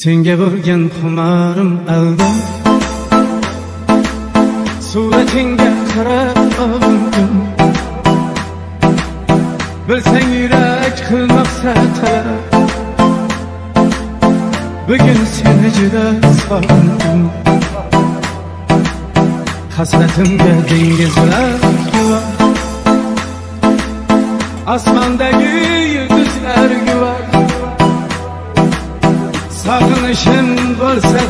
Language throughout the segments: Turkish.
senga bo'lgan xumarim alda suratingga qarab og'ildim bilsang yurak qilmoqsa talab bugun seni juda sog'indim hasratimga dengizlar guvoh osmondagi yulduzlar guvoh Sarnışım varsa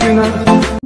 günah